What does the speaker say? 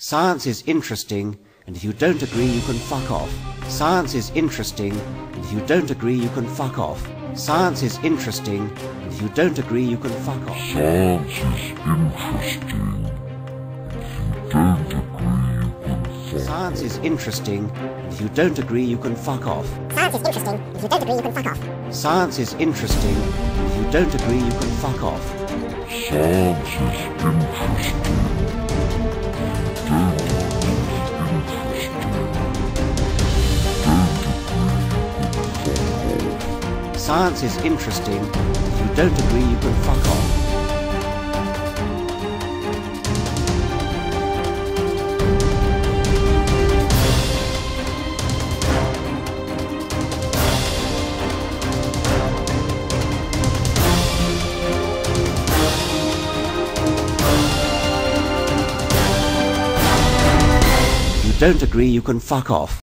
Science is interesting, and if you don't agree, you can fuck off. Science is interesting, and if you don't agree, you can fuck off. Science is interesting, and if you don't agree, you can fuck off. Science is interesting. If you don't agree, you can fuck Science is interesting, and if you don't agree, you can fuck off. Science is interesting. If you don't agree, you can fuck off. Science is interesting, and if you don't agree, you can fuck off. Science is Science is interesting. If you don't agree, you can fuck off. Don't agree, you can fuck off.